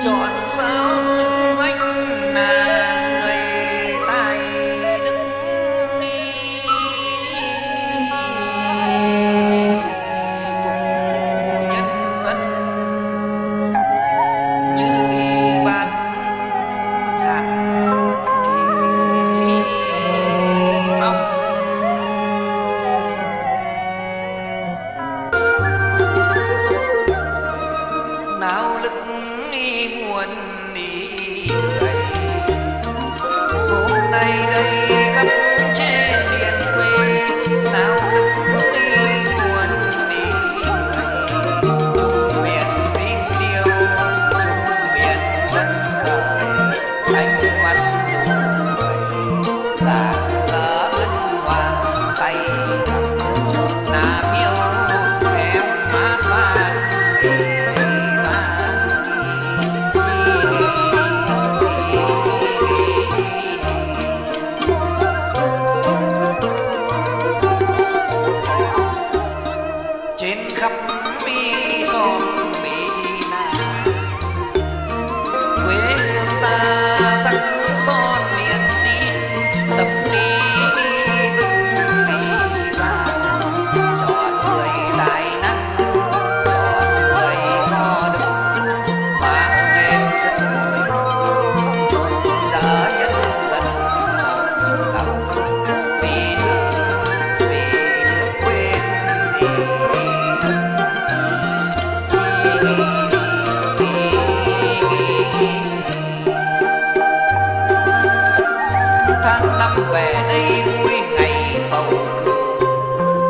John. right? Khắp năm về đây vui ngày bầu cử.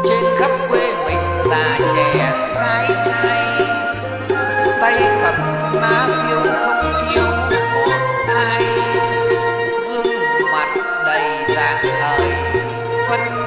Trên khắp quê mình già trẻ gái trai, tay cầm lá phiếu không thiếu một ai. Gương mặt đầy dạng lời phân